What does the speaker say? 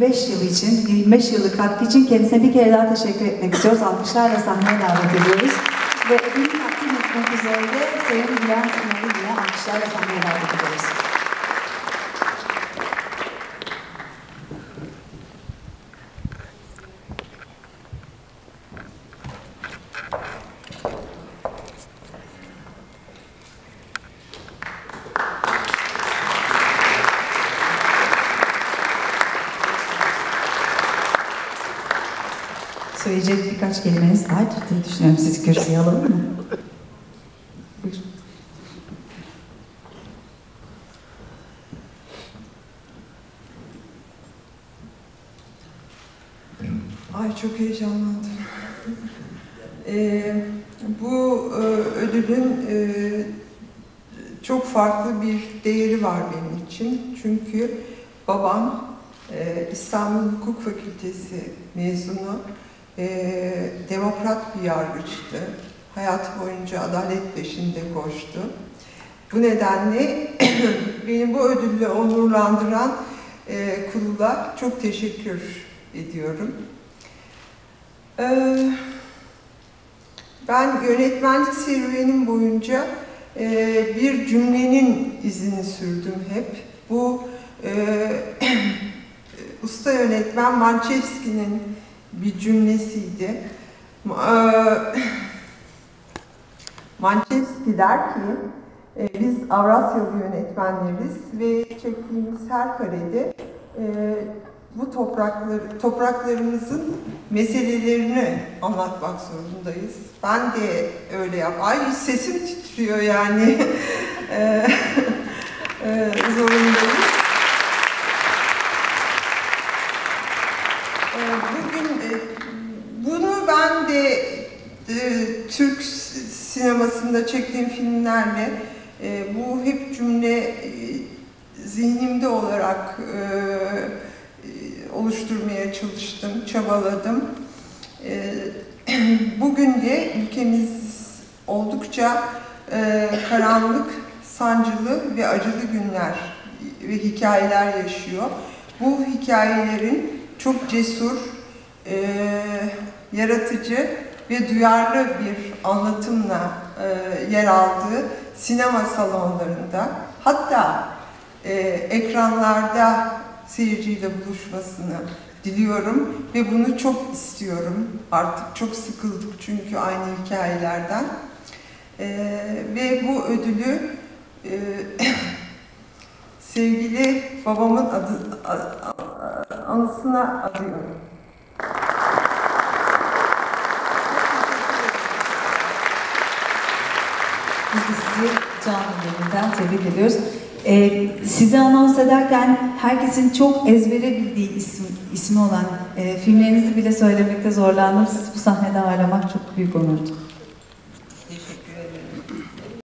25 yıl için, 25 yıllık katkı için kendisine bir kere daha teşekkür etmek istiyoruz. Alkışlarla sahneye davet ediyoruz. Ve ödülü takdim etmek üzere de Sayın Bülent Umar'ı yine alkışlarla sahneye davet ediyoruz. Söyleyecek birkaç kelimeniz vardır diye düşünüyorum. Siz kürsüye alalım mı? Ay çok heyecanlandım. Ee, bu e, ödülün e, çok farklı bir değeri var benim için. Çünkü babam e, İstanbul Hukuk Fakültesi mezunu, e, demokrat bir yargıçtı. Hayatı boyunca adalet peşinde koştu. Bu nedenle beni bu ödülle onurlandıran e, kurula çok teşekkür ediyorum. Ee, ben yönetmenlik serüvenim boyunca e, bir cümlenin izini sürdüm hep. Bu e, usta yönetmen Manchevski'nin bir cümlesiydi. E, Manchevski der ki, e, biz Avrasyalı yönetmenleriz ve çektiğimiz her karede e, bu topraklar, topraklarımızın meselelerini anlatmak zorundayız. Ben de öyle yap. Ay sesim titriyor yani. Bugün e, bunu ben de e, Türk sinemasında çektiğim filmlerle e, bu hep cümle zihnimde olarak oluşturmaya çalıştım, çabaladım. Ee, Bugün de ülkemiz oldukça karanlık, sancılı ve acılı günler ve hikayeler yaşıyor. Bu hikayelerin çok cesur, e, yaratıcı ve duyarlı bir anlatımla e, yer aldığı sinema salonlarında hatta e, ekranlarda seyirciyle buluşmasını diliyorum ve bunu çok istiyorum. Artık çok sıkıldık çünkü aynı hikayelerden. Ee, ve bu ödülü e, sevgili babamın adı, anısına adıyorum. Biz sizi canlı gönülden tebrik ediyoruz. Ee, sizi anons ederken herkesin çok ezbere bildiği isim, ismi olan e, filmlerinizi bile söylemekte zorlandım. Sizi bu sahnede ağırlamak çok büyük onurdu.